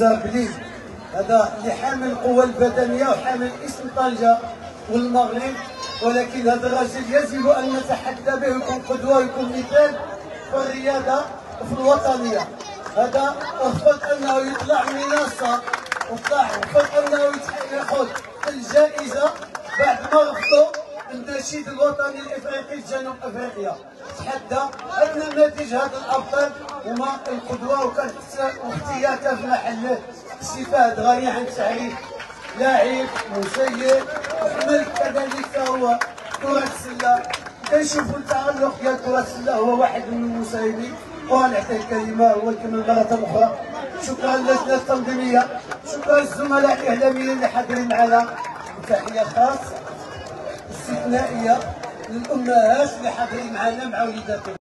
يظهر بلي هذا اللي حامل القوة البدنية وحامل اسم طنجة والمغرب ولكن هذا الرجل يجب أن نتحدى به ويكون قدوة ويكون مثال في الرياضة وفي الوطنية. هذا رفض أنه يطلع منصة وطلع رفض أنه ياخذ الجائزة بعد ما رفضوا النشيد الوطني الإفريقي في جنوب أفريقيا. تحدى أن النتيجه هذا الابطال هما القدوة وكانت اختياراتها في محله السي فهد غني عن التعريف لاعب مسير وحمل كذلك هو كرة السلة. كنشوفوا التعلق ديال كرة السلة هو واحد من المساهمين ونعطي الكلمة هو يكمل مرة أخرى شكرا للجنة التنظيمية. شكرا للزملاء الإعلاميين اللي حاضرين معنا. وتحية خاصة استثنائية للأمهات اللي حاضرين معنا مع وليداتهم.